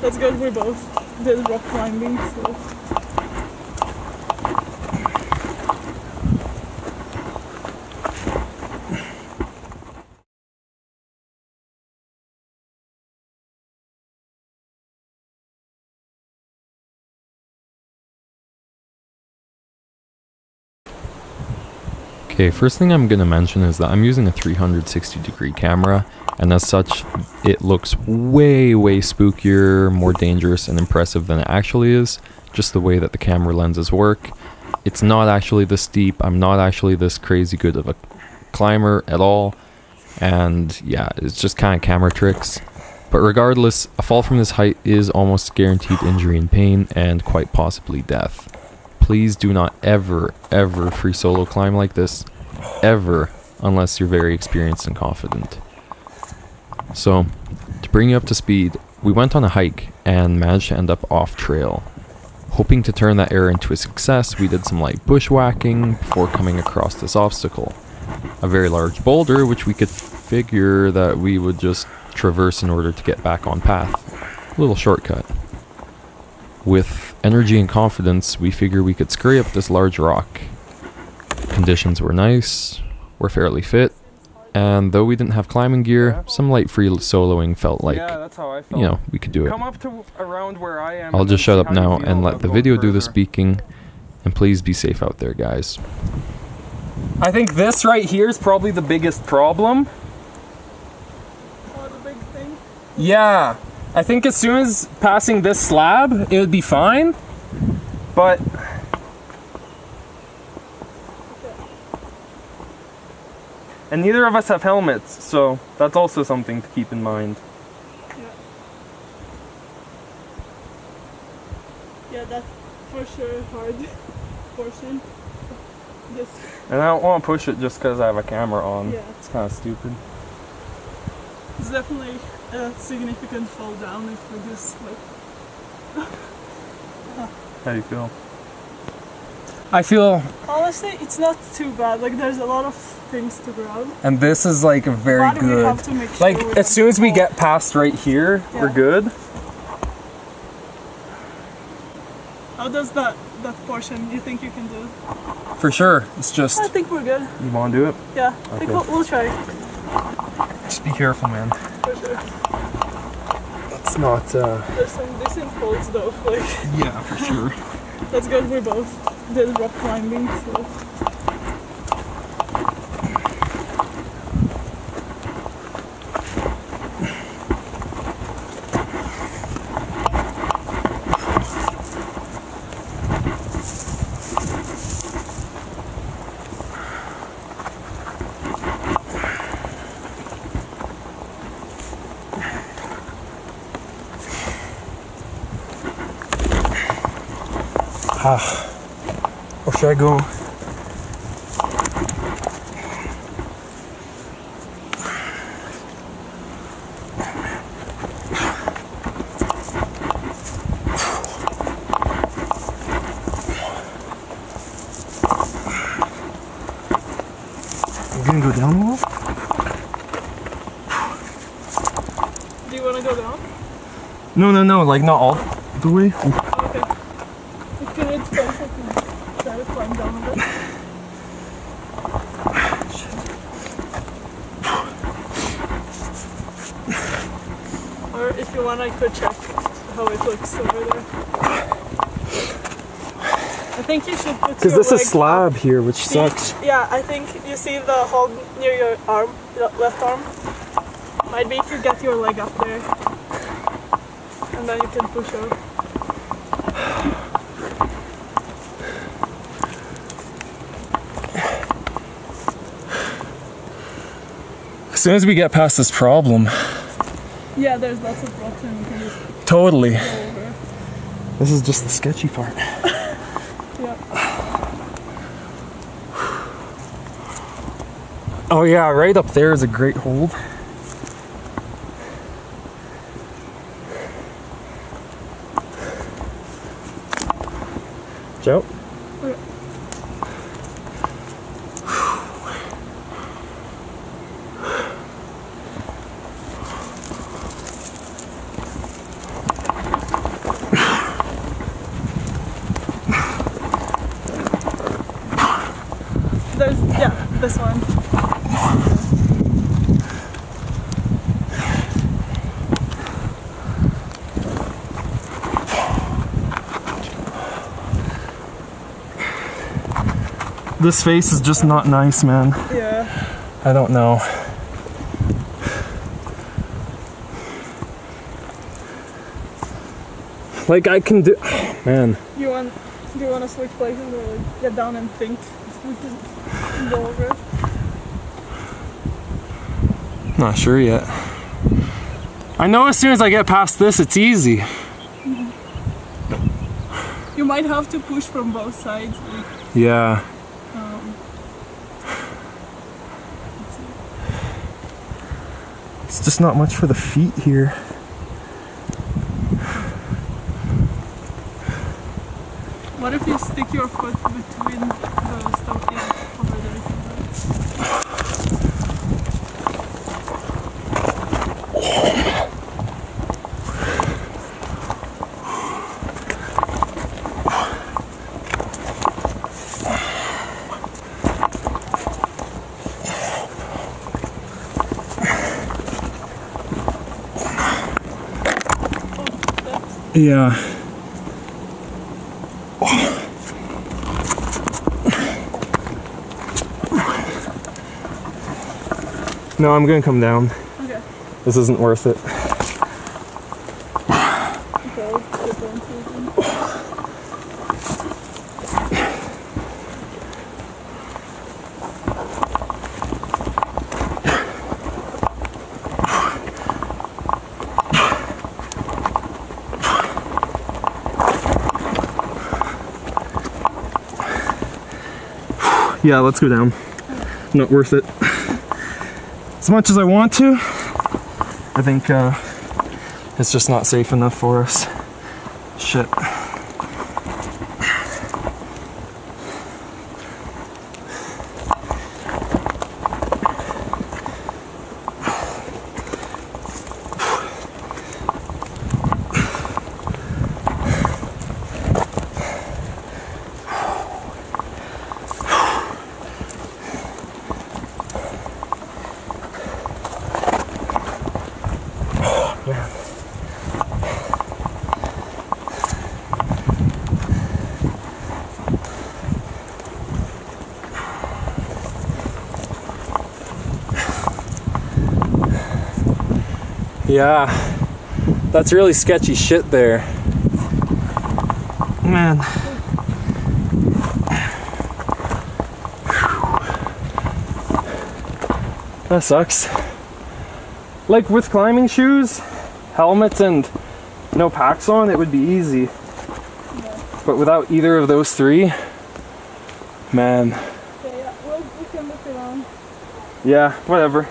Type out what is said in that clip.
That's good. We both did rock climbing, so. Okay, first thing I'm gonna mention is that I'm using a 360 degree camera, and as such, it looks way, way spookier, more dangerous, and impressive than it actually is, just the way that the camera lenses work. It's not actually this steep, I'm not actually this crazy good of a climber at all, and yeah, it's just kind of camera tricks. But regardless, a fall from this height is almost guaranteed injury and pain, and quite possibly death please do not ever, ever free solo climb like this. Ever. Unless you're very experienced and confident. So, to bring you up to speed, we went on a hike and managed to end up off trail. Hoping to turn that error into a success, we did some light bushwhacking before coming across this obstacle. A very large boulder, which we could figure that we would just traverse in order to get back on path. A little shortcut. With energy and confidence, we figure we could scurry up this large rock. Conditions were nice, we're fairly fit, and though we didn't have climbing gear, some light free soloing felt like, yeah, that's how I felt. you know, we could do it. Come up to around where I am. I'll just shut up now and let the going video do the speaking, and please be safe out there, guys. I think this right here is probably the biggest problem. Oh, the big thing. Yeah, I think as soon as passing this slab, it would be fine. But and neither of us have helmets, so that's also something to keep in mind. Yeah. Yeah, that's for sure hard portion. This, And I don't want to push it just because I have a camera on. yeah, It's kind of stupid. it's definitely a significant fall down if we just like. How do you feel? I feel, Honestly, it's not too bad. Like there's a lot of things to grab. and this is like very but we good. have to make sure Like as soon as we fall. get past right here, we're good. How does that that portion you think you can do? For sure. It's just I think we're good. you want to do it. Yeah, I think Okay. we'll, we'll try Just be careful, man. For sure. It's not. uh There's some decent falls though. Like Yeah, for sure. that's good. We both did rock climbing, so. Ah. Or should I go? I'm gonna go down little. Do you want to go down? No, no, no, like not all the way. Okay. If you need space, I can try to climb down a bit. Or if you want, I could check how it looks over there. I think you should put Because this is leg slab here, which See- sucks. Yeah, I think you see the hole near your arm, left arm. Might be if you get your leg up there, and then you can push out. As soon as we get past this problem, Yeah, there's lots of rocks and you can just totally. This is just the sketchy part. Yeah. Oh yeah, right up there is a great hold. Joe? Okay. This one. This face is just not nice, man. Yeah. I don't know. Like I can do, man. You want? Do you want to switch places or like get down and think? We can go over it. Not sure yet. I know as soon as I get past this, it's easy. You might have to push from both sides. Like, Yeah. um, It's just not much for the feet here. What if you stick your foot between the yeah, over there? Yeah. No, I'm gonna come down. okay. This isn't worth it. Yeah, let's go down. Not worth it. As much as I want to, I think uh, it's just not safe enough for us. Shit. Yeah, that's really sketchy shit there. Man. That sucks. Like with climbing shoes, helmets, and no packs on, it would be easy. But without either of those three, man, Okay, yeah, we'll, we can look around. yeah, whatever.